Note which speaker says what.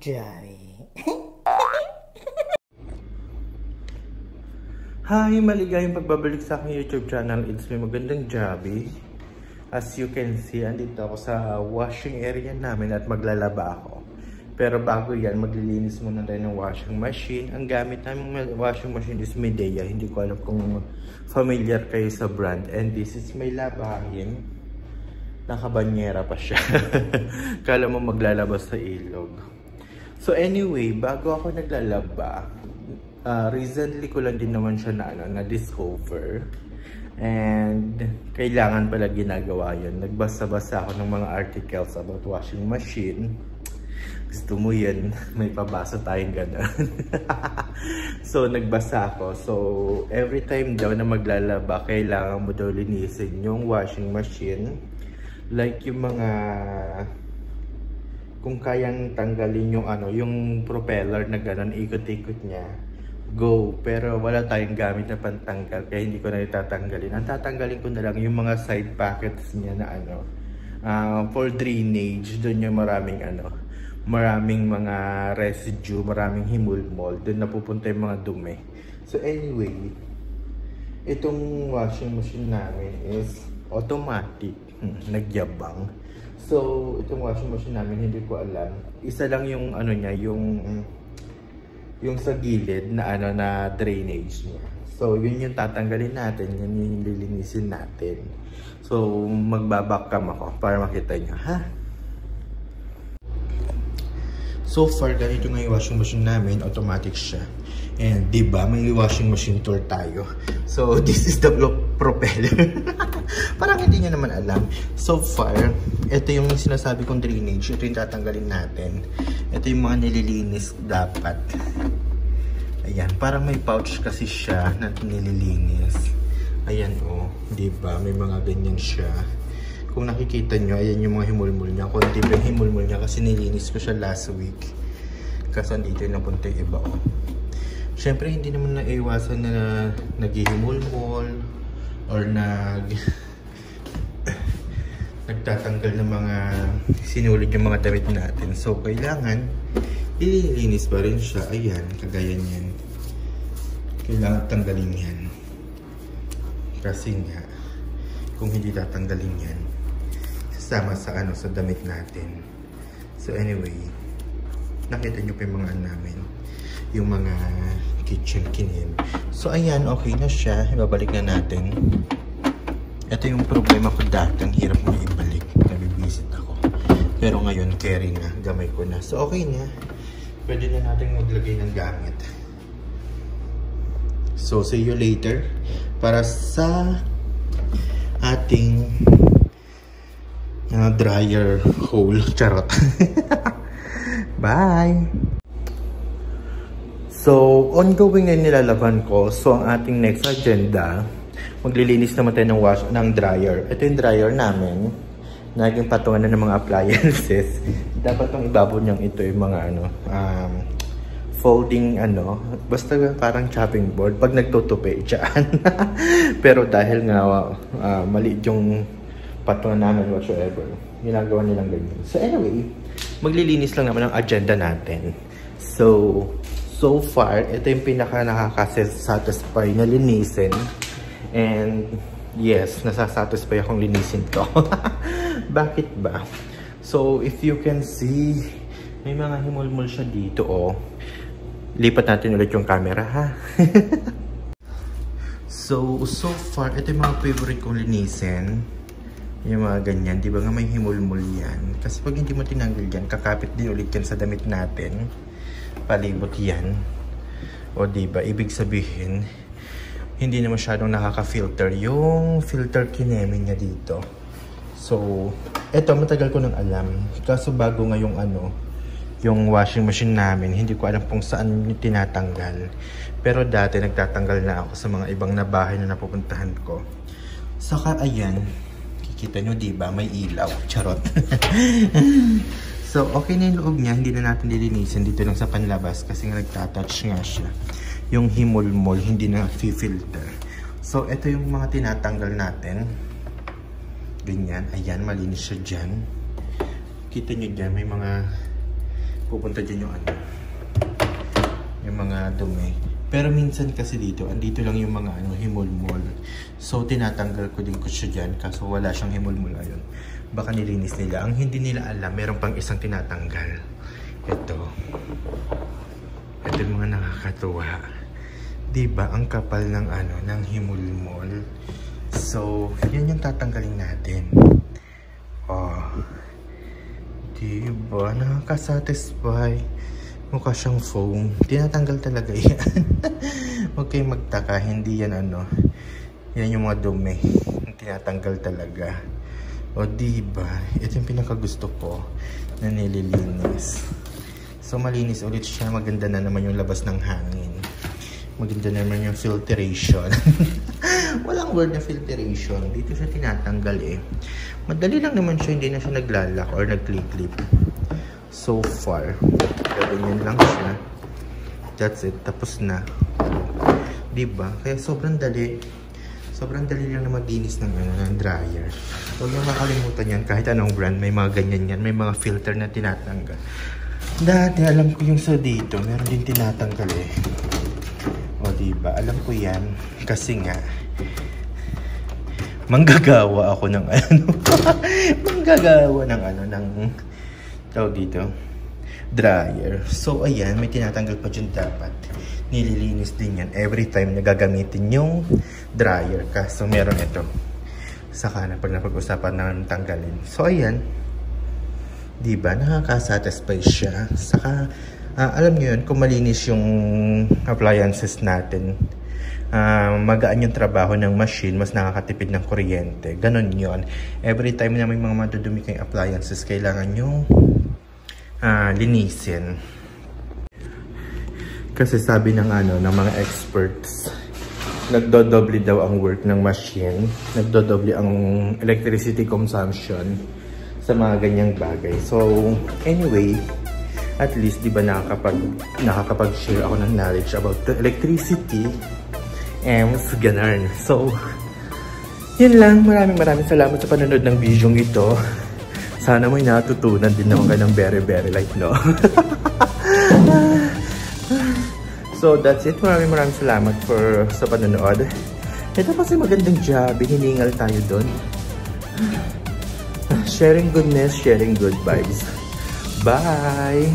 Speaker 1: Johnny.
Speaker 2: Hi! Maligayang pagbabalik sa aking YouTube channel. It's me, Magandang Jabi. As you can see, andito ako sa washing area namin at maglalaba ako. Pero bago yan, maglilinis muna tayo ng washing machine. Ang gamit namin washing machine is Medea. Hindi ko alam kung familiar kayo sa brand. And this is may labahin. Nakabanyera pa siya. Kala mo maglalabas sa ilog. So anyway, bago ako naglalaba, uh, recently ko lang din naman siya na, ano, na-discover. And kailangan pala ginagawa yun. Nagbasa-basa ako ng mga articles about washing machine. Gusto mo yan, may pabasa tayong gano'n. so nagbasa ako. So every time daw na maglalaba, kailangan mo daw linisin yung washing machine. Like yung mga kung kayang tanggalin yung ano, yung propeller na gano'n, ikot-ikot niya, go. Pero wala tayong gamit na pantanggal, kaya hindi ko na itatanggalin. Ang tatanggalin ko na lang yung mga side pockets niya na ano, uh, for drainage, doon yung maraming ano, maraming mga residue, maraming himulmol, doon napupunta yung mga dumi. So anyway, itong washing machine namin is automatic, nagyabang. So, itong washing machine namin, hindi ko alam. Isa lang yung ano niya, yung yung sa gilid na ano na drainage niya. So, yun yung tatanggalin natin, yun yung lilinisin natin. So, magbabakcam ako para makita niyo, ha? So far, ganito nga yung washing machine namin, automatic siya. And di ba may washing machine tour tayo. So this is the propeller. Parang hindi niya naman alam. So far, ito yung sinasabi kong drainage. Ito yung tatanggalin natin. Ito yung mga nililinis dapat. Ayan, parang may pouch kasi siya na nililinis. Ayan oh, di ba? May mga ganyan siya. Kung nakikita nyo, ayan yung mga himulmul niya. Kunti pa yung himulmul niya kasi nilinis ko siya last week. Kasi andito yung napunta yung iba oh. Siyempre, hindi naman naiwasan na naghihimulmul or nag nagtatanggal ng mga sinulid yung mga damit natin. So, kailangan ililinis pa rin siya. Ayan, kagaya niyan. Kailangan tanggalin yan. Kasi nga, kung hindi tatanggalin yan, sasama sa ano sa damit natin. So anyway, nakita nyo pa yung mga namin. Yung mga kitchen kinin. So ayan, okay na siya. Ibabalik na natin. Ito yung problema ko dati. Ang hirap na ibalik. Nabibisit ako. Pero ngayon, carry na. Gamay ko na. So okay na. Pwede na natin maglagay ng gamit. So see you later. Para sa ating uh, dryer hole. Charot. Bye! So, ongoing na nilalaban ko. So, ang ating next agenda, maglilinis naman tayo ng, wash, ng dryer. Ito yung dryer namin. Naging patungan na ng mga appliances. Dapat itong ibabaw niyang ito yung mga ano, um, folding ano, basta parang chopping board pag nagtutupi, dyan. Pero dahil nga uh, maliit yung patungan namin whatsoever, ginagawa nilang ganyan. So anyway, maglilinis lang naman ang agenda natin. So, so far, ito yung pinaka nakaka-satisfy na linisin. And, yes, nasasatisfy akong linisin to. Bakit ba? So, if you can see, may mga himulmul siya dito, oh. Lipat natin ulit yung camera, ha? so, so far, ito yung mga favorite kong linisin. Yung mga ganyan, di ba nga may himulmul yan? Kasi pag hindi mo tinanggal yan, kakapit din ulit yan sa damit natin palibot yan. O diba, ibig sabihin, hindi na masyadong nakaka-filter yung filter kineme niya dito. So, eto matagal ko nang alam. Kaso bago nga yung ano, yung washing machine namin, hindi ko alam kung saan tinatanggal. Pero dati nagtatanggal na ako sa mga ibang na bahay na napupuntahan ko. Saka ayan, kikita nyo diba, may ilaw. Charot. So, okay na yung loob niya. Hindi na natin lilinisin dito lang sa panlabas kasi nga nagtatouch nga siya. Yung himulmol, hindi na filter. So, ito yung mga tinatanggal natin. Ganyan. Ayan, malinis siya dyan. Kita nyo dyan, may mga pupunta dyan yung ano, yung mga dumi. Pero minsan kasi dito, andito lang yung mga ano, himulmol. So, tinatanggal ko din ko siya dyan, kaso wala siyang himulmol ayun. Baka nilinis nila. Ang hindi nila alam, meron pang isang tinatanggal. Ito. Ito yung mga nakakatuwa. Diba, ang kapal ng ano, ng himulmol. So, yan yung tatanggalin natin. Oh. Diba, nakakasatisfy. Mukha siyang foam. Tinatanggal talaga yan. Huwag kayong magtaka. Hindi yan ano. Yan yung mga dumi. Tinatanggal talaga. O diba? Ito yung pinakagusto ko na nililinis. So malinis ulit siya. Maganda na naman yung labas ng hangin. Maganda naman yung filtration. Walang word na filtration. Dito siya tinatanggal eh. Madali lang naman siya. Hindi na siya naglalak or nag-clip-clip so far. Ganyan lang siya. That's it. Tapos na. Diba? Kaya sobrang dali. Sobrang dali lang na maglinis ng, ano, ng dryer. Huwag nyo makakalimutan yan. Kahit anong brand, may mga ganyan yan. May mga filter na tinatanggal. Dati, alam ko yung sa dito. Meron din tinatanggal eh. O, diba? Alam ko yan. Kasi nga, manggagawa ako ng ano. manggagawa ng ano, ng tawag dito, dryer. So, ayan, may tinatanggal pa dyan dapat. Nililinis din yan every time na gagamitin yung dryer ka. So, meron ito. Saka na pag napag-usapan na tanggalin. So, ayan. Diba? Nakaka-satisfy siya. Saka, uh, alam nyo yun, kung malinis yung appliances natin, uh, magaan yung trabaho ng machine, mas nakakatipid ng kuryente. Ganon yon Every time na may mga madudumi kayong appliances, kailangan yung uh, linisin. Kasi sabi ng ano ng mga experts, nagdodoble daw ang work ng machine, nagdodoble ang electricity consumption sa mga ganyang bagay. So, anyway, at least 'di ba nakakapag nakakapag-share ako ng knowledge about the electricity and ganun. So, yun lang. Maraming maraming salamat sa panonood ng video ito. Sana may natutunan din naman kayo ng very very like no. so that's it. Maraming maraming salamat for sa panonood. Ito kasi magandang job. Hiningal tayo doon. Sharing goodness, sharing good vibes. Bye!